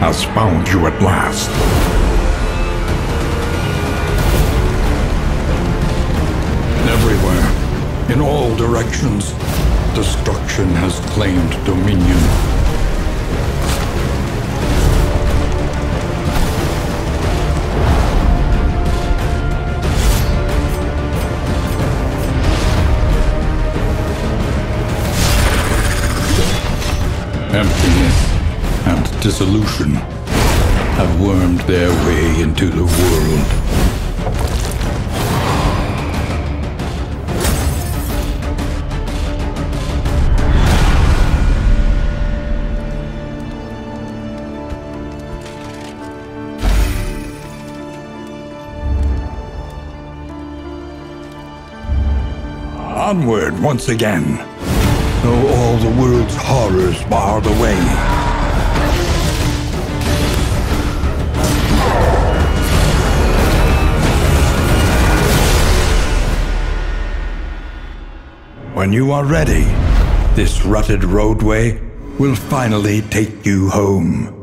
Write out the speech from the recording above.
has found you at last. Everywhere, in all directions, destruction has claimed dominion. Emptiness and dissolution have wormed their way into the world. Onward once again, though all the world's horrors bar the way. When you are ready, this rutted roadway will finally take you home.